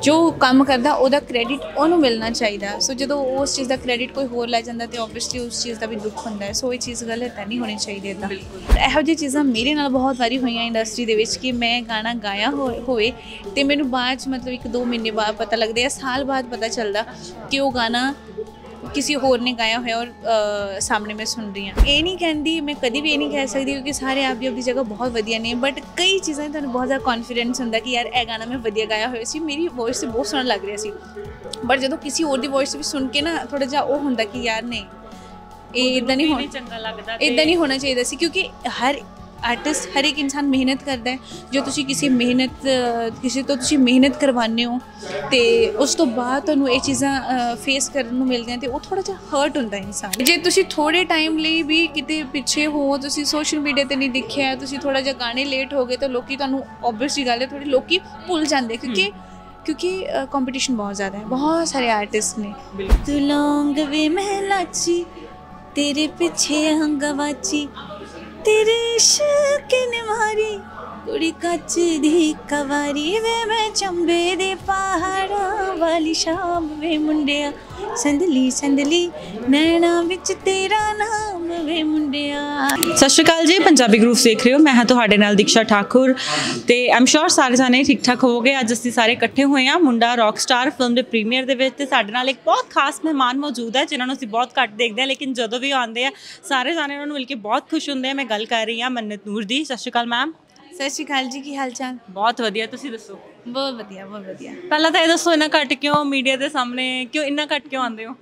ਜੋ ਕੰਮ ਕਰਦਾ ਉਹਦਾ ਕ੍ਰੈਡਿਟ ਉਹਨੂੰ ਮਿਲਣਾ ਚਾਹੀਦਾ। ਸੋ ਜਦੋਂ ਉਸ ਚੀਜ਼ ਦਾ ਕ੍ਰੈਡਿਟ ਕੋਈ ਹੋਰ ਲੈ ਜਾਂਦਾ ਤੇ ਆਬਵੀਅਸਲੀ ਉਸ ਚੀਜ਼ ਦਾ ਵੀ ਦੁੱਖ ਹੁੰਦਾ ਹੈ। ਸੋ ਇਹ ਚੀਜ਼ ਗਲਤ ਹੈ ਨਹੀਂ ਹੋਣੀ ਚਾਹੀਦੀ ਇਦਾਂ ਇਹੋ ਜਿਹੀ ਚੀਜ਼ਾਂ ਮੇਰੇ ਨਾਲ ਬਹੁਤ ਵਾਰੀ ਹੋਈਆਂ ਇੰਡਸਟਰੀ ਦੇ ਵਿੱਚ ਕਿ ਮੈਂ ਗਾਣਾ ਗਾਇਆ ਹੋਵੇ ਤੇ ਮੈਨੂੰ ਬਾਅਦ 'ਚ ਮਤਲਬ ਇੱਕ ਦੋ ਮਹੀਨੇ ਬਾਅਦ ਪਤਾ ਲੱਗਦਾ ਹੈ ਸਾਲ ਬਾਅਦ ਪਤਾ ਚੱਲਦਾ ਕਿ ਉਹ ਗਾਣਾ ਕਿਸੇ ਹੋਰ ਨੇ ਗਾਇਆ ਹੋਇਆ ਔਰ ਸਾਹਮਣੇ ਮੈਂ ਸੁਣ ਰਹੀ ਹਾਂ ਇਹ ਨਹੀਂ ਕਹਿੰਦੀ ਮੈਂ ਕਦੀ ਵੀ ਇਹ ਨਹੀਂ ਕਹਿ ਸਕਦੀ ਕਿਉਂਕਿ ਸਾਰੇ ਆਪਦੀ ਆਪਦੀ ਜਗ੍ਹਾ ਬਹੁਤ ਵਧੀਆ ਨੇ ਬਟ ਕਈ ਚੀਜ਼ਾਂ ਤੁਹਾਨੂੰ ਬਹੁਤ ਜ਼ਿਆਦਾ ਕੌਨਫੀਡੈਂਸ ਹੁੰਦਾ ਕਿ ਯਾਰ ਇਹ ਗਾਣਾ ਮੈਂ ਵਧੀਆ ਗਾਇਆ ਹੋਇਆ ਸੀ ਮੇਰੀ ਵੌਇਸ ਤੇ ਬਹੁਤ ਸੋਹਣਾ ਲੱਗ ਰਿਹਾ ਸੀ ਬਟ ਜਦੋਂ ਕਿਸੇ ਹੋਰ ਦੀ ਵੌਇਸ ਵੀ ਸੁਣ ਕੇ ਨਾ ਥੋੜਾ ਜਿਹਾ ਉਹ ਹੁੰਦਾ ਕਿ ਯਾਰ ਨਹੀਂ ਇਹ ਇਦਾਂ ਨਹੀਂ ਹੋਣਾ ਚੰਗਾ ਲੱਗਦਾ ਇਦਾਂ ਨਹੀਂ ਹੋਣਾ ਚਾਹੀਦਾ ਸੀ ਕਿਉਂਕਿ ਹਰ ਆਰਟਿਸਟ ਹਰ ਇੱਕ ਇਨਸਾਨ ਮਿਹਨਤ ਕਰਦਾ ਹੈ। ਜੋ ਤੁਸੀਂ ਕਿਸੇ ਮਿਹਨਤ ਕਿਸੇ ਤੋਂ ਤੁਸੀਂ ਮਿਹਨਤ ਕਰਵਾਉਂਦੇ ਹੋ ਤੇ ਉਸ ਤੋਂ ਬਾਅਦ ਤੁਹਾਨੂੰ ਇਹ ਚੀਜ਼ਾਂ ਫੇਸ ਕਰਨ ਨੂੰ ਮਿਲਦੀਆਂ ਤੇ ਉਹ ਥੋੜਾ ਜਿਹਾ ਹਰਟ ਹੁੰਦਾ ਹੈ ਇਨਸਾਨ। ਜੇ ਤੁਸੀਂ ਥੋੜੇ ਟਾਈਮ ਲਈ ਵੀ ਕਿਤੇ ਪਿੱਛੇ ਹੋ ਤੁਸੀਂ ਸੋਸ਼ਲ ਮੀਡੀਆ ਤੇ ਨਹੀਂ ਦਿਖਿਆ ਤੁਸੀਂ ਥੋੜਾ ਜਿਹਾ ਗਾਣੇ ਲੇਟ ਹੋ ਗਏ ਤਾਂ ਲੋਕੀ ਤੁਹਾਨੂੰ ਆਬਵੀਅਸਲੀ ਗੱਲ ਹੈ ਥੋੜੀ ਲੋਕੀ ਭੁੱਲ ਜਾਂਦੇ ਕਿਉਂਕਿ ਕਿਉਂਕਿ ਕੰਪੀਟੀਸ਼ਨ ਬਹੁਤ ਜ਼ਿਆਦਾ ਹੈ। ਬਹੁਤ ਸਾਰੇ ਆਰਟਿਸਟ ਨੇ। ਤੂੰ ਲੌਂਗ ਵੇ ਮਹਿਲਾਚੀ ਤੇਰੇ ਪਿੱਛੇ ਹੰਗਵਾਚੀ। ਤੇਰੇ ਇਸ਼ਕ ਨੇ ਮਾਰੀ ਕੁੜੀ ਕੱਚ ਦੀ ਕਵਾਰੀ ਵੇ ਮੈਂ ਚੰਬੇ ਦੇ ਪਹਾੜਾਂ ਵਾਲੀ ਸ਼ਾਮ ਵੇ ਮੁੰਡਿਆ ਸੰਦਲੀ ਸੰਦਲੀ ਨੈਣਾ ਵਿੱਚ ਤੇਰਾ ਨਾਮ ਵੇ ਮੁੰਡਿਆ। ਸਤਿ ਸ਼੍ਰੀ ਅਕਾਲ ਜੀ ਪੰਜਾਬੀ ਗਰੂਪ ਦੇਖ ਰਹੇ ਹੋ। ਮੈਂ ਹਾਂ ਤੁਹਾਡੇ ਨਾਲ ਦੀਕਸ਼ਾ ਠਾਕੁਰ ਤੇ ਆਮ ਸ਼ੋਰ ਸਾਰੇ ਜਾਣੇ ਠੀਕ ਠਾਕ ਹੋਵੋਗੇ। ਅੱਜ ਅਸੀਂ ਸਾਰੇ ਇਕੱਠੇ ਹੋਏ ਹਾਂ ਮੁੰਡਾ ਰੌਕ ਸਟਾਰ ਫਿਲਮ ਦੇ ਪ੍ਰੀਮੀਅਰ ਦੇ ਵਿੱਚ ਤੇ ਸਾਡੇ ਨਾਲ ਇੱਕ ਬਹੁਤ ਖਾਸ ਮਹਿਮਾਨ ਮੌਜੂਦ ਹੈ ਜਿਨ੍ਹਾਂ ਨੂੰ ਅਸੀਂ ਬਹੁਤ ਘੱਟ ਦੇਖਦੇ ਹਾਂ ਲੇਕਿਨ ਜਦੋਂ ਵੀ ਆਉਂਦੇ ਆ ਸਾਰੇ ਜਾਣੇ ਉਹਨਾਂ ਨੂੰ ਮਿਲ ਕੇ ਬਹੁਤ ਖੁਸ਼ ਹੁੰਦੇ ਆ। ਮੈਂ ਗੱਲ ਕਰ ਰਹੀ ਹਾਂ ਮੰਨਤ ਨੂਰ ਦੀ। ਸਤਿ ਸ਼੍ਰੀ ਅਕਾਲ ਮੈਮ ਸਤਿ ਸ਼੍ਰੀ ਅਕਾਲ ਜੀ ਕੀ ਹਾਲ ਚਾਲ ਬਹੁਤ ਵਧੀਆ ਤੁਸੀਂ ਦੱਸੋ? ਬਹੁਤ ਵਧੀਆ ਬਹੁਤ ਵਧੀਆ। ਪਹਿਲਾਂ ਤਾਂ ਇਹ ਦੱਸੋ, ਇੰਨਾ ਘੱਟ ਕਿਉਂ ਮੀਡੀਆ ਦੇ ਸਾਹਮਣੇ, ਕਿਉਂ ਇੰਨਾ ਘੱਟ ਕਿਉਂ ਆਉਂਦੇ ਹੋ?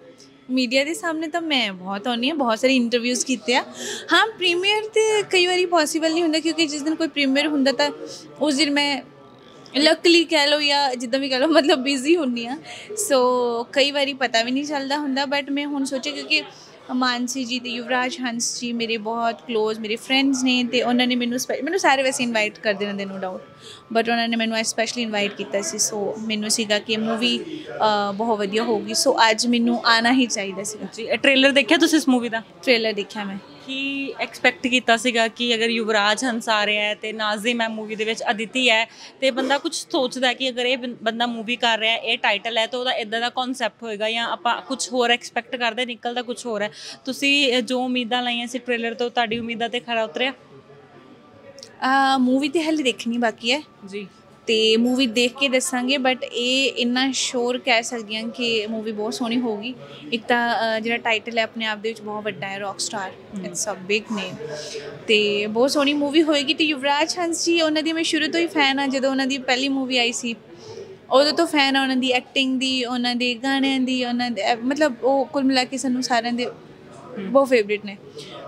ਮੀਡੀਆ ਦੇ ਸਾਹਮਣੇ ਤਾਂ ਮੈਂ ਬਹੁਤ ਆਉਂਦੀ ਹਾਂ, ਬਹੁਤ ਸਾਰੇ ਇੰਟਰਵਿਊਜ਼ ਕੀਤੇ ਆ। ਹਾਂ ਪ੍ਰੀਮੀਅਰ ਤੇ ਕਈ ਵਾਰੀ ਪੋਸੀਬਲ ਨਹੀਂ ਹੁੰਦਾ, ਕਿਉਂਕਿ ਜਿਸ ਦਿਨ ਕੋਈ ਪ੍ਰੀਮੀਅਰ ਹੁੰਦਾ ਤਾਂ ਉਸ ਦਿਨ ਮੈਂ ਲੱਕਲੀ ਕਹਿ ਲਓ ਜਾਂ ਜਿੱਦਾਂ ਵੀ ਕਹਿ ਲਓ, ਮਤਲਬ ਬਿਜ਼ੀ ਹੁੰਨੀ ਆ ਸੋ ਕਈ ਵਾਰੀ ਪਤਾ ਵੀ ਨਹੀਂ ਚੱਲਦਾ ਹੁੰਦਾ ਬਟ ਮੈਂ ਹੁਣ ਸੋਚਿਆ ਕਿਉਂਕਿ ਮਾਨਸੀ ਜੀ ਤੇ ਯੁਵਰਾਜ ਹੰਸ ਜੀ ਮੇਰੇ ਬਹੁਤ ক্লোਜ਼ ਮੇਰੇ ਫਰੈਂਡਸ ਨੇ ਤੇ ਉਹਨਾਂ ਨੇ ਮੈਨੂੰ ਮੈਨੂੰ ਸਾਰੇ ਵੈਸੇ ਇਨਵਾਈਟ ਕਰਦੇ ਰਹਿੰਦੇ ਨੋ ਡਾਊਟ ਬਟ ਉਹਨਾਂ ਨੇ ਮੈਨੂੰ ਸਪੈਸ਼ਲੀ ਇਨਵਾਈਟ ਕੀਤਾ ਸੀ ਸੋ ਮੈਨੂੰ ਸੀਗਾ ਕਿ ਮੂਵੀ ਬਹੁਤ ਵਧੀਆ ਹੋਊਗੀ। ਸੋ ਅੱਜ ਮੈਨੂੰ ਆਣਾ ਹੀ ਚਾਹੀਦਾ ਸੀਗਾ। ਜੀ ਟ੍ਰੇਲਰ ਦੇਖਿਆ ਤੁਸੀਂ ਇਸ ਮੂਵੀ ਦਾ? ਟ੍ਰੇਲਰ ਦੇਖਿਆ ਮੈਂ। ਕੀ ਐਕਸਪੈਕਟ ਕੀਤਾ ਸੀਗਾ ਕਿ ਅਗਰ ਯੁਵਰਾਜ ਹੰਸ ਆ ਰਿਹਾ ਹੈ ਤੇ ਨਾਜ਼ਿਮ ਹੈ ਮੂਵੀ ਦੇ ਵਿੱਚ ਅਦਿਤੀ ਹੈ ਤੇ ਬੰਦਾ ਕੁਝ ਸੋਚਦਾ ਕਿ ਅਗਰ ਇਹ ਬੰਦਾ ਮੂਵੀ ਕਰ ਰਿਹਾ ਹੈ ਇਹ ਟਾਈਟਲ ਹੈ ਤਾਂ ਉਹਦਾ ਇਦਾਂ ਦਾ ਕਨਸੈਪਟ ਹੋਏਗਾ ਜਾਂ ਆਪਾਂ ਕੁਝ ਹੋਰ ਐਕਸਪੈਕਟ ਕਰਦੇ ਨਿਕਲਦਾ ਕੁਝ ਹੋਰ ਹੈ। ਤੁਸੀਂ ਜੋ ਉਮੀਦਾਂ ਲਾਈਆਂ ਸੀ ਟ੍ਰੇਲਰ ਤੋਂ ਤੁਹਾਡੀ ਉਮੀਦਾਂ ਤੇ ਖਰਾ ਉਤਰਿਆ? ਆ ਮੂਵੀ ਤੇ ਹਲੇ ਦੇਖਣੀ ਬਾਕੀ ਹੈ। ਜੀ। ਤੇ ਮੂਵੀ ਦੇਖ ਕੇ ਦੱਸਾਂਗੇ ਬਟ ਇਹ ਇੰਨਾ ਸ਼ੋਰ ਕਹਿ ਸਕਦੀ ਹਾਂ ਕਿ ਮੂਵੀ ਬਹੁਤ ਸੋਹਣੀ ਹੋਊਗੀ। ਇੱਕ ਤਾਂ ਜਿਹੜਾ ਟਾਈਟਲ ਹੈ ਆਪਣੇ ਆਪ ਦੇ ਵਿੱਚ ਬਹੁਤ ਵੱਡਾ ਹੈ rock star it's a big name ਤੇ ਬਹੁਤ ਸੋਹਣੀ ਮੂਵੀ ਹੋਏਗੀ। ਤੇ ਯੁਵਰਾਜ ਹੰਸ ਜੀ ਉਹਨਾਂ ਦੀ ਮੈਂ ਸ਼ੁਰੂ ਤੋਂ ਹੀ ਫੈਨ ਆ ਜਦੋਂ ਉਹਨਾਂ ਦੀ ਪਹਿਲੀ ਮੂਵੀ ਆਈ ਸੀ। ਉਦੋਂ ਤੋਂ ਫੈਨ ਆ ਉਹਨਾਂ ਦੀ ਐਕਟਿੰਗ ਦੀ ਉਹਨਾਂ ਦੇ ਗਾਣਿਆਂ ਦੀ ਉਹਨਾਂ ਦੇ ਮਤਲਬ ਉਹ ਕੁੱਲ ਮਿਲਾ ਕੇ ਸਾਨੂੰ ਸਾਰਿਆਂ ਦੇ ਬਹੁਤ ਫੇਵਰਿਟ ਨੇ।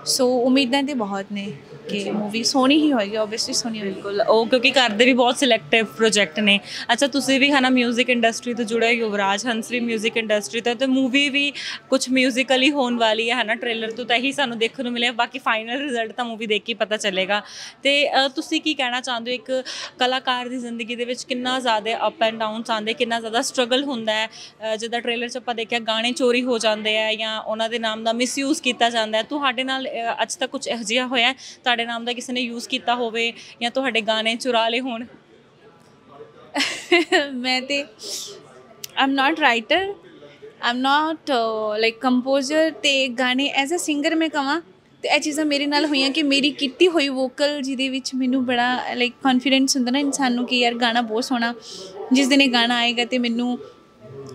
ਸੋ ਉਮੀਦਾਂ ਤੇ ਬਹੁਤ ਨੇ। ਕਿ ਮੂਵੀ ਸੋਹਣੀ ਹੀ ਹੋਏਗੀ ਆਬਵੀਅਸਲੀ ਸੋਹਣੀ ਹੋਏਗੀ ਬਿਲਕੁਲ ਉਹ ਕਿਉਂਕਿ ਕਰਦੇ ਵੀ ਬਹੁਤ ਸਿਲੈਕਟਿਵ ਪ੍ਰੋਜੈਕਟ ਨੇ ਅੱਛਾ ਤੁਸੀਂ ਵੀ ਹਨਾ 뮤직 ਇੰਡਸਟਰੀ ਤੋਂ ਜੁੜੇ ਹੋ ਯੁਵਰਾਜ ਹੰਸ ਵੀ 뮤직 ਇੰਡਸਟਰੀ ਤੋਂ ਤੇ ਮੂਵੀ ਵੀ ਕੁਝ ਮਿਊਜ਼ੀਕਲੀ ਹੋਣ ਵਾਲੀ ਹੈ ਹਨਾ ਟ੍ਰੇਲਰ ਤੋਂ ਤਾਂ ਇਹੀ ਸਾਨੂੰ ਦੇਖਣ ਨੂੰ ਮਿਲਿਆ ਬਾਕੀ ਫਾਈਨਲ ਰਿਜ਼ਲਟ ਤਾਂ ਮੂਵੀ ਦੇਖ ਕੇ ਹੀ ਪਤਾ ਚੱਲੇਗਾ ਤੇ ਅ, ਤੁਸੀਂ ਕੀ ਕਹਿਣਾ ਚਾਹੁੰਦੇ ਹੋ ਇੱਕ ਕਲਾਕਾਰ ਦੀ ਜ਼ਿੰਦਗੀ ਦੇ ਵਿੱਚ ਕਿੰਨਾ ਜ਼ਿਆਦਾ ਅਪ ਐਂਡ ਡਾਊਨਸ ਆਉਂਦੇ ਕਿੰਨਾ ਜ਼ਿਆਦਾ ਸਟਰਗਲ ਹੁੰਦਾ ਹੈ ਅ, ਜਿੱਦਾਂ ਟ੍ਰੇਲਰ 'ਚ ਆਪਾਂ ਦੇਖਿਆ ਗਾਣੇ ਚੋਰੀ ਹੋ ਜਾਂਦੇ ਆ ਜਾਂ ਉਹਨਾਂ ਦੇ ਨਾਮ ਦਾ ਮਿਸਯੂਜ਼ ਕੀਤਾ ਜਾਂਦਾ ਹੈ ਤੁਹਾਡੇ ਨਾਲ ਅ, ਅੱਜ ਤੱਕ ਕੁਝ ਇਹੋ ਜਿਹਾ ਹੋਇਆ ਹੈ? ਤੁਹਾਡੇ ਨਾਮ ਦਾ ਕਿਸੇ ਨੇ ਯੂਜ਼ ਕੀਤਾ ਹੋਵੇ ਜਾਂ ਤੁਹਾਡੇ ਗਾਣੇ ਚੁਰਾ ਲਏ ਹੋਣ? ਮੈਂ ਤੇ am not writer am not like composer ਤੇ ਗਾਣੇ ਐਜ਼ ਅ ਸਿੰਗਰ ਮੈਂ ਕਹਾਂ ਤੇ ਇਹ ਚੀਜ਼ਾਂ ਮੇਰੇ ਨਾਲ ਹੋਈਆਂ ਕਿ ਮੇਰੀ ਕੀਤੀ ਹੋਈ ਵੋਕਲ ਜਿਹਦੇ ਵਿੱਚ ਮੈਨੂੰ ਬੜਾ ਲਾਈਕ ਕੌਨਫੀਡੈਂਸ ਹੁੰਦਾ ਨਾ ਇਨਸਾਨ ਨੂੰ ਕਿ ਯਾਰ ਗਾਣਾ ਬਹੁਤ ਸੋਹਣਾ, ਜਿਸ ਦਿਨ ਇਹ ਗਾਣਾ ਆਏਗਾ ਤੇ ਮੈਨੂੰ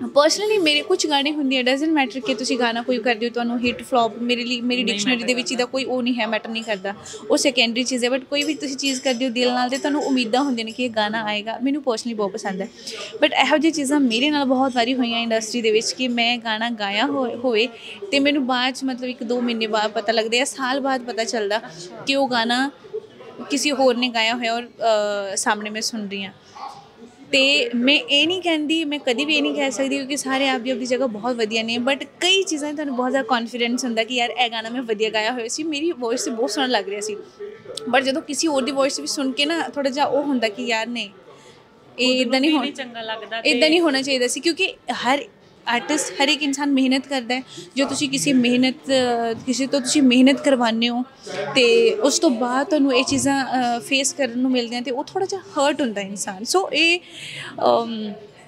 ਪਰਸਨਲੀ ਮੇਰੇ ਕੁਝ ਗਾਣੇ ਹੁੰਦੇ ਆ ਡਸਨਟ ਮੈਟਰ ਕਿ ਤੁਸੀਂ ਗਾਣਾ ਕੋਈ ਕਰਦੇ ਹੋ ਤੁਹਾਨੂੰ ਹਿੱਟ ਫਲॉप ਮੇਰੇ ਲਈ ਮੇਰੀ ਡਿਕਸ਼ਨਰੀ ਦੇ ਵਿੱਚ ਇਹਦਾ ਕੋਈ ਉਹ ਨਹੀਂ ਹੈ ਮੈਟਰ ਨਹੀਂ ਕਰਦਾ ਉਹ ਸੈਕੰਡਰੀ ਚੀਜ਼ ਹੈ ਬਟ ਕੋਈ ਵੀ ਤੁਸੀਂ ਚੀਜ਼ ਕਰਦੇ ਹੋ ਦਿਲ ਨਾਲ ਤੇ ਤੁਹਾਨੂੰ ਉਮੀਦਾਂ ਹੁੰਦੀਆਂ ਨੇ ਕਿ ਇਹ ਗਾਣਾ ਆਏਗਾ ਮੈਨੂੰ ਪਰਸਨਲੀ ਬਹੁਤ ਪਸੰਦ ਹੈ ਬਟ ਇਹੋ ਜਿਹੀ ਚੀਜ਼ਾਂ ਮੇਰੇ ਨਾਲ ਬਹੁਤ ਵਾਰੀ ਹੋਈਆਂ ਇੰਡਸਟਰੀ ਦੇ ਵਿੱਚ ਕਿ ਮੈਂ ਗਾਣਾ ਗਾਇਆ ਹੋਵੇ ਤੇ ਮੈਨੂੰ ਬਾਅਦ ਚ ਮਤਲਬ ਇੱਕ ਦੋ ਮਹੀਨੇ ਬਾਅਦ ਪਤਾ ਲੱਗਦਾ ਹੈ ਸਾਲ ਬਾਅਦ ਪਤਾ ਚੱਲਦਾ ਕਿ ਉਹ ਗਾਣਾ ਕਿਸੇ ਹੋਰ ਨੇ ਗਾਇਆ ਹੋਇਆ ਔਰ ਸਾਹਮਣੇ ਮੈਂ ਸੁਣ ਰਹੀ ਹਾਂ ਤੇ ਮੈਂ ਇਹ ਨਹੀਂ ਕਹਿੰਦੀ ਮੈਂ ਕਦੀ ਵੀ ਇਹ ਨਹੀਂ ਕਹਿ ਸਕਦੀ ਕਿਉਂਕਿ ਸਾਰੇ ਆਪਦੀ ਆਪਦੀ ਜਗ੍ਹਾ ਬਹੁਤ ਵਧੀਆ ਨੇ ਬਟ ਕਈ ਚੀਜ਼ਾਂ ਤੁਹਾਨੂੰ ਬਹੁਤ ਜ਼ਿਆਦਾ ਕੌਨਫੀਡੈਂਸ ਹੁੰਦਾ ਕਿ ਯਾਰ ਇਹ ਗਾਣਾ ਮੈਂ ਵਧੀਆ ਗਾਇਆ ਹੋਇਆ ਸੀ ਮੇਰੀ ਵੌਇਸ ਤੇ ਬਹੁਤ ਸੋਹਣਾ ਲੱਗ ਰਿਹਾ ਸੀ। ਬਟ ਜਦੋਂ ਕਿਸੇ ਹੋਰ ਦੀ ਵੌਇਸ ਵੀ ਸੁਣ ਕੇ ਨਾ ਥੋੜਾ ਜਿਹਾ ਉਹ ਹੁੰਦਾ ਕਿ ਯਾਰ ਨਹੀਂ ਇਹ ਇਦਾਂ ਨਹੀਂ ਹੋਣਾ ਚੰਗਾ ਲੱਗਦਾ ਇਦਾਂ ਨਹੀਂ ਹੋਣਾ ਚਾਹੀਦਾ ਸੀ ਕਿਉਂਕਿ ਹਰ ਆਰਟਿਸਟ ਹਰ ਇੱਕ ਇਨਸਾਨ ਮਿਹਨਤ ਕਰਦਾ ਹੈ। ਜੋ ਤੁਸੀਂ ਕਿਸੇ ਮਿਹਨਤ, ਕਿਸੇ ਤੋਂ ਤੁਸੀਂ ਮਿਹਨਤ ਕਰਵਾਉਂਦੇ ਹੋ ਤੇ ਉਸ ਤੋਂ ਬਾਅਦ ਤੁਹਾਨੂੰ ਇਹ ਚੀਜ਼ਾਂ ਫੇਸ ਕਰਨ ਨੂੰ ਮਿਲਦੀਆਂ ਤੇ ਉਹ ਥੋੜਾ ਜਿਹਾ ਹਰਟ ਹੁੰਦਾ ਇਨਸਾਨ। ਸੋ ਇਹ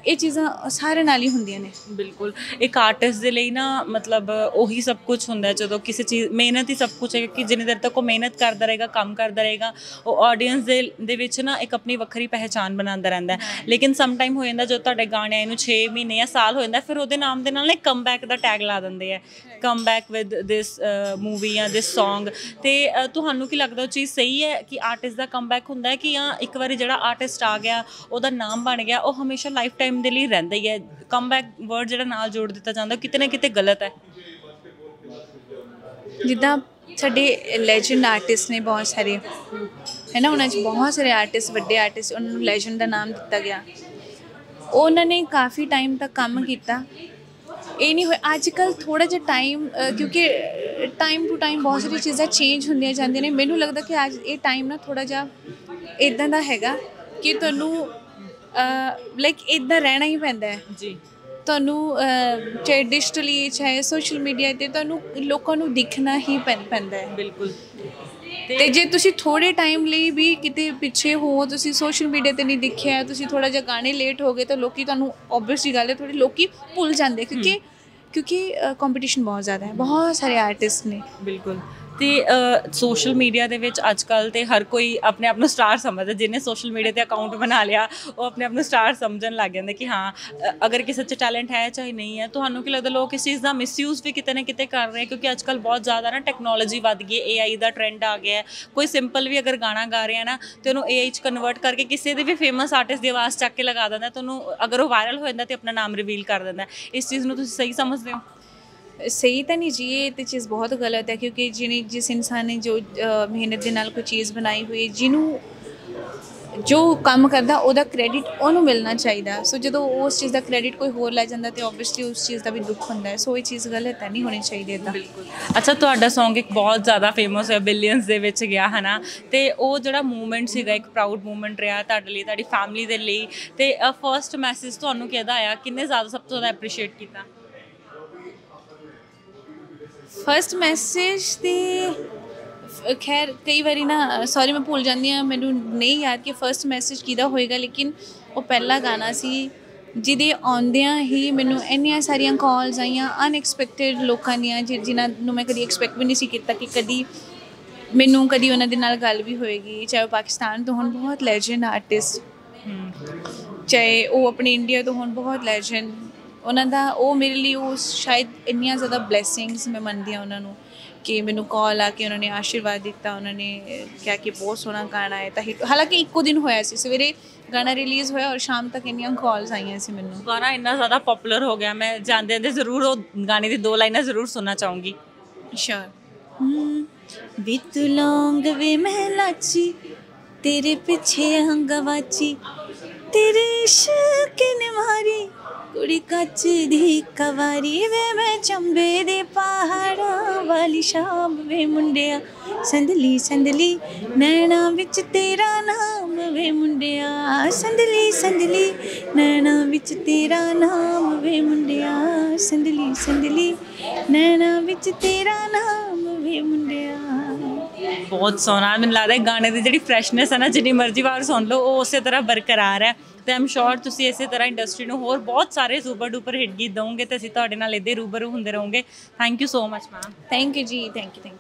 ਇਹ ਚੀਜ਼ਾਂ ਸਾਰੇ ਨਾਲ ਹੀ ਹੁੰਦੀਆਂ ਨੇ। ਬਿਲਕੁਲ। ਇੱਕ ਆਰਟਿਸਟ ਦੇ ਲਈ ਨਾ ਮਤਲਬ ਉਹੀ ਸਭ ਕੁਝ ਹੁੰਦਾ ਜਦੋਂ ਕਿਸੇ ਚੀਜ਼ ਮਿਹਨਤ ਹੀ ਸਭ ਕੁਝ ਹੈ ਕਿ ਜਿੰਨੀ ਦੇਰ ਤੱਕ ਉਹ ਮਿਹਨਤ ਕਰਦਾ ਰਹੇਗਾ ਕੰਮ ਕਰਦਾ ਰਹੇਗਾ ਉਹ ਆਡੀਅנס ਦੇ ਦੇ ਵਿੱਚ ਨਾ ਇੱਕ ਆਪਣੀ ਵੱਖਰੀ ਪਹਿਚਾਨ ਬਣਾਉਂਦਾ ਰਹਿੰਦਾ ਲੇਕਿਨ ਸਮ ਟਾਈਮ ਹੋ ਜਾਂਦਾ ਜਦੋਂ ਤੁਹਾਡੇ ਗਾਣੇ ਆਏ ਨੂੰ 6 ਮਹੀਨੇ ਜਾਂ ਸਾਲ ਹੋ ਜਾਂਦਾ ਫਿਰ ਉਹਦੇ ਨਾਮ ਦੇ ਨਾਲ ਨਾ ਕਮਬੈਕ ਦਾ ਟੈਗ ਲਾ ਦਿੰਦੇ ਆ ਕਮਬੈਕ ਵਿਦ ਦਿਸ ਮੂਵੀ ਜਾਂ ਦਿਸ Song ਤੇ ਤੁਹਾਨੂੰ ਕੀ ਲੱਗਦਾ ਉਹ ਚੀਜ਼ ਸਹੀ ਹੈ ਕਿ ਆਰਟਿਸਟ ਦਾ ਕਮਬੈਕ ਹੁੰਦਾ ਹੈ ਕਿ ਜਾਂ ਇੱਕ ਵਾਰੀ ਜਿਹੜਾ ਆਰਟਿਸਟ ਆ ਗਿਆ ਉਹਦਾ ਨਾਮ ਬਣ ਗਿਆ ਉਹ ਹਮੇਸ਼ਾ ਲਾਈਫ ਟਾਈਮ ਦੇ ਲਈ ਰਹਿੰਦਾ ਹੀ ਹੈ। ਕਮਬੈਕ ਵਰਡ ਜਿਹੜਾ ਨਾਲ ਜੋੜ ਦਿੱਤਾ ਜਾਂਦਾ ਕਿਤੇ ਨਾ ਕਿਤੇ ਗਲਤ ਹੈ। ਜਿੱਦਾਂ ਸਾਡੇ ਲੈਜੈਂਡ ਆਰਟਿਸਟ ਨੇ ਬਹੁਤ ਸਾਰੇ, ਹੈ ਨਾ, ਉਹਨਾਂ 'ਚ ਬਹੁਤ ਸਾਰੇ ਆਰਟਿਸਟ ਵੱਡੇ ਆਰਟਿਸਟ ਉਹਨਾਂ ਨੂੰ ਲੈਜੈਂਡ ਦਾ ਨਾਮ ਦਿੱਤਾ ਗਿਆ। ਉਹਨਾਂ ਨੇ ਕਾਫੀ ਟਾਈਮ ਤੱਕ ਕੰਮ ਕੀਤਾ। ਇਹ ਨਹੀਂ ਹੋਇਆ ਅੱਜ ਕੱਲ ਥੋੜਾ ਜਿਹਾ ਟਾਈਮ ਕਿਉਂਕਿ ਟਾਈਮ ਟੂ ਟਾਈਮ ਬਹੁਤ ਸਾਰੀ ਚੀਜ਼ਾਂ ਚੇਂਜ ਹੁੰਦੀਆਂ ਜਾਂਦੀਆਂ ਨੇ। ਮੈਨੂੰ ਲੱਗਦਾ ਕਿ ਅੱਜ ਇਹ ਟਾਈਮ ਨਾ ਥੋੜਾ ਜਿਹਾ ਇਦਾਂ ਦਾ ਹੈਗਾ ਕਿ ਤੁਹਾਨੂੰ ਲਾਈਕ ਇਦਾਂ ਰਹਿਣਾ ਹੀ ਪੈਂਦਾ ਹੈ। ਜੀ। ਤੁਹਾਨੂੰ ਚਾਹੇ ਡਿਜੀਟਲੀ ਚਾਹੇ ਸੋਸ਼ਲ ਮੀਡੀਆ ਤੇ ਤੁਹਾਨੂੰ ਲੋਕਾਂ ਨੂੰ ਦਿਖਣਾ ਹੀ ਪੈਂਦਾ ਹੈ। ਬਿਲਕੁਲ। ਤੇ ਜੇ ਤੁਸੀਂ ਥੋੜੇ ਟਾਈਮ ਲਈ ਵੀ ਕਿਤੇ ਪਿੱਛੇ ਹੋ ਤੁਸੀਂ ਸੋਸ਼ਲ ਮੀਡੀਆ ਤੇ ਨਹੀਂ ਦਿਖਿਆ ਤੁਸੀਂ ਥੋੜਾ ਜਿਹਾ ਗਾਣੇ ਲੇਟ ਹੋ ਗਏ ਤਾਂ ਲੋਕੀ ਤੁਹਾਨੂੰ ਆਬਵੀਅਸਲੀ ਗੱਲ ਹੈ ਥੋੜੀ ਲੋਕੀ ਭੁੱਲ ਜਾਂਦੇ ਕਿਉਂਕਿ ਕਿਉਂਕਿ ਕੰਪੀਟੀਸ਼ਨ ਬਹੁਤ ਜ਼ਿਆਦਾ ਹੈ ਬਹੁਤ ਸਾਰੇ ਆਰਟਿਸਟ ਨੇ। ਬਿਲਕੁਲ। ਤੇ ਸੋਸ਼ਲ ਮੀਡੀਆ ਦੇ ਵਿੱਚ ਅੱਜ ਕੱਲ ਤੇ ਹਰ ਕੋਈ ਆਪਣੇ ਆਪ ਨੂੰ ਸਟਾਰ ਸਮਝਦਾ, ਜਿਹਨੇ ਸੋਸ਼ਲ ਮੀਡੀਆ ਤੇ ਅਕਾਊਂਟ ਬਣਾ ਲਿਆ, ਉਹ ਆਪਣੇ ਆਪ ਨੂੰ ਸਟਾਰ ਸਮਝਣ ਲੱਗ ਜਾਂਦਾ ਕਿ ਹਾਂ ਅਗਰ ਕਿਸੇ 'ਚ ਟੈਲੈਂਟ ਹੈ ਚਾਹੇ ਨਹੀਂ ਹੈ, ਤੁਹਾਨੂੰ ਕੀ ਲੱਗਦਾ ਲੋਕ ਇਸ ਚੀਜ਼ ਦਾ ਮਿਸਯੂਜ਼ ਵੀ ਕਿਤੇ ਨਾ ਕਿਤੇ ਕਰ ਰਹੇ ਕਿਉਂਕਿ ਅੱਜ ਕੱਲ ਬਹੁਤ ਜ਼ਿਆਦਾ ਨਾ ਟੈਕਨੋਲੋਜੀ ਵੱਧ ਗਈ ਹੈ AI ਦਾ ਟ੍ਰੈਂਡ ਆ ਗਿਆ ਹੈ। ਕੋਈ ਸਿੰਪਲ ਵੀ ਅਗਰ ਗਾਣਾ ਗਾ ਰਿਹਾ ਨਾ, ਤੇ ਉਹਨੂੰ AI 'ਚ ਕਨਵਰਟ ਕਰਕੇ ਕਿਸੇ ਦੇ ਵੀ ਫੇਮਸ ਆਰਟਿਸਟ ਦੀ ਆਵਾਜ਼ ਚੱਕ ਕੇ ਲਗਾ ਦਿੰਦਾ ਤੇ ਉਹਨੂੰ ਅਗਰ ਉਹ ਵਾਇਰਲ ਹੋ ਜਾਂਦਾ ਤੇ ਆਪਣਾ ਨਾਮ ਰਿਵੀਲ ਕਰ ਦਿੰਦਾ ਇਸ ਚੀਜ਼ ਨੂੰ ਤੁਸੀਂ ਸਹੀ ਸਮਝਦੇ ਹੋ? ਸਹੀ ਤਾਂ ਨਹੀਂ ਜੀ, ਇਹ ਤੇ ਚੀਜ਼ ਬਹੁਤ ਗਲਤ ਹੈ ਕਿਉਂਕਿ ਜਿਹਨੇ ਜਿਸ ਇਨਸਾਨ ਨੇ ਜੋ ਮਿਹਨਤ ਦੇ ਨਾਲ ਕੋਈ ਚੀਜ਼ ਬਣਾਈ ਹੋਈ ਜਿਹਨੂੰ ਜੋ ਕੰਮ ਕਰਦਾ ਉਹਦਾ ਕ੍ਰੈਡਿਟ ਉਹਨੂੰ ਮਿਲਣਾ ਚਾਹੀਦਾ। ਸੋ ਜਦੋਂ ਉਸ ਚੀਜ਼ ਦਾ ਕ੍ਰੈਡਿਟ ਕੋਈ ਹੋਰ ਲੈ ਜਾਂਦਾ ਤੇ ਆਬਵੀਅਸਲੀ ਉਸ ਚੀਜ਼ ਦਾ ਵੀ ਦੁੱਖ ਹੁੰਦਾ ਹੈ। ਸੋ ਇਹ ਚੀਜ਼ ਗਲਤ ਹੈ ਨਹੀਂ ਹੋਣੀ ਚਾਹੀਦੀ ਇਦਾਂ ਅੱਛਾ, ਤੁਹਾਡਾ Song ਇੱਕ ਬਹੁਤ ਜ਼ਿਆਦਾ ਫੇਮਸ ਹੋਇਆ ਬਿਲੀਅਨਸ ਦੇ ਵਿੱਚ ਗਿਆ, ਹਨਾ? ਤੇ ਉਹ ਜਿਹੜਾ ਮੂਵਮੈਂਟ ਸੀਗਾ, ਇੱਕ ਪ੍ਰਾਊਡ ਮੂਵਮੈਂਟ ਰਿਹਾ ਤੁਹਾਡੇ ਲਈ, ਤੁਹਾਡੀ ਫੈਮਿਲੀ ਦੇ ਲਈ। ਤੇ ਫਰਸਟ ਮੈਸੇਜ ਤੁਹਾਨੂੰ ਕਿਹਦਾ ਆਇਆ? ਕਿੰਨੇ ਜ਼ਿਆਦਾ ਸਭ ਤੋਂ ਜ਼ਿਆਦਾ ਐਪਰੀਸ਼ੀਏਟ ਕੀਤਾ? ਫਰਸਟ ਮੈਸੇਜ ਤੇ ਖੈਰ, ਕਈ ਵਾਰੀ ਨਾ ਸੌਰੀ ਮੈਂ ਭੁੱਲ ਜਾਂਦੀ ਹਾਂ, ਮੈਨੂੰ ਨਹੀਂ ਯਾਦ ਕਿ ਫਰਸਟ ਮੈਸੇਜ ਕਿਹਦਾ ਹੋਏਗਾ, ਲੇਕਿਨ ਉਹ ਪਹਿਲਾ ਗਾਣਾ ਸੀ, ਜਿਹਦੇ ਆਉਂਦਿਆਂ ਹੀ ਮੈਨੂੰ ਇੰਨੀਆਂ ਸਾਰੀਆਂ ਕਾਲਸ ਆਈਆਂ ਅਨਐਕਸਪੈਕਟਿਡ ਲੋਕਾਂ ਦੀਆਂ, ਜਿ- ਜਿਨ੍ਹਾਂ ਨੂੰ ਮੈਂ ਕਦੀ ਐਕਸਪੈਕਟ ਵੀ ਨਹੀਂ ਸੀ ਕੀਤਾ ਕਿ ਕਦੀ ਮੈਨੂੰ, ਕਦੀ ਉਹਨਾਂ ਦੇ ਨਾਲ ਗੱਲ ਵੀ ਹੋਏਗੀ, ਚਾਹੇ ਉਹ ਪਾਕਿਸਤਾਨ ਤੋਂ ਹੋਣ, ਬਹੁਤ ਲੈਜੈਂਡ ਆਰਟਿਸਟ ਚਾਹੇ ਉਹ ਆਪਣੇ ਇੰਡੀਆ ਤੋਂ ਹੋਣ, ਬਹੁਤ ਲੈਜੈਂਡ ਉਹਨਾਂ ਦਾ ਉਹ ਮੇਰੇ ਲਈ ਉਹ ਸ਼ਾਇਦ ਇੰਨੀਆਂ ਜ਼ਿਆਦਾ ਬਲੇਸਿੰਗਸ ਮੈਂ ਮੰਨਦੀ ਹਾਂ ਉਹਨਾਂ ਨੂੰ ਕਿ ਮੈਨੂੰ ਕਾਲ ਆ ਕੇ ਉਹਨਾਂ ਨੇ ਆਸ਼ੀਰਵਾਦ ਦਿੱਤਾ ਉਹਨਾਂ ਨੇ ਕਿਹਾ ਕਿ ਬਹੁਤ ਸੋਹਣਾ ਗਾਣਾ ਹੈ। ਤਾਂ ਹਾਲਾਂਕਿ ਇੱਕੋ ਦਿਨ ਹੋਇਆ ਸੀ ਸਵੇਰੇ ਗਾਣਾ ਰਿਲੀਜ਼ ਹੋਇਆ ਔਰ ਸ਼ਾਮ ਤੱਕ ਇੰਨੀਆਂ ਕਾਲਸ ਆਈਆਂ ਸੀ ਮੈਨੂੰ। ਗਾਣਾ ਇੰਨਾ ਜ਼ਿਆਦਾ ਪਪੂਲਰ ਹੋ ਗਿਆ ਮੈਂ ਜਾਂਦੇ ਜਾਂਦੇ ਜ਼ਰੂਰ ਉਹ ਗਾਣੇ ਦੀ ਦੋ ਲਾਈਨਾਂ ਜ਼ਰੂਰ ਸੁਣਨਾ ਚਾਹੂੰਗੀ। ਸ਼ੋਰ ਵੀ ਤੂੰ ਲੌਂਗ ਵੇ ਮਹਿਲਾਚੀ ਤੇਰੇ ਪਿੱਛੇ ਹੰਗਵਾਚੀ ਤੇਰੇ ਇਸ਼ਕ ਨੇ ਮਾਰੀ। ਕੁੜੀ ਕੱਚ ਦੀ ਕਵਾਰੀ ਵੇ ਮੈਂ ਚੰਬੇ ਦੇ ਪਹਾੜਾਂ ਵਾਲੀ ਸ਼ਾਮ ਵੇ ਮੁੰਡਿਆ। ਸੰਦਲੀ ਸੰਦਲੀ ਨੈਣਾ ਵਿੱਚ ਤੇਰਾ ਨਾਮ ਵੇ ਮੁੰਡਿਆ। ਸੰਦਲੀ ਸੰਦਲੀ ਨੈਣਾ ਵਿੱਚ ਤੇਰਾ ਨਾਮ ਵੇ ਮੁੰਡਿਆ। ਸੰਦਲੀ ਸੰਦਲੀ ਨੈਣਾ ਵਿੱਚ ਤੇਰਾ ਨਾਮ ਵੇ ਮੁੰਡਿਆ। ਬਹੁਤ ਸੋਹਣਾ। ਮੈਨੂੰ ਲੱਗਦਾ ਗਾਣੇ ਦੀ ਜਿਹੜੀ ਫਰੈਸ਼ਨੈਸ ਹੈ ਨਾ, ਜਿੰਨੀ ਮਰਜ਼ੀ ਵਾਰ ਸੁਣ ਲਓ, ਉਹ ਉਸੇ ਤਰ੍ਹਾਂ ਬਰਕਰਾਰ ਹੈ। ਤੇ ਆਮ ਸ਼ੋਰ ਤੁਸੀਂ ਇਸੇ ਤਰ੍ਹਾਂ ਇੰਡਸਟਰੀ ਨੂੰ ਹੋਰ ਬਹੁਤ ਸਾਰੇ ਸੁਪਰ ਡੂਪਰ ਹਿੱਟ ਗੀਤ ਦਵੋਗੇ ਤੇ ਅਸੀਂ ਤੁਹਾਡੇ ਨਾਲ ਇੱਦੇ ਰੂਬਰੂ ਹੁੰਦੇ ਰਹੋਗੇ। Thank you so much ma'am thank you ਜੀ ਥੈਂਕ ਯੂ ਥੈਂਕ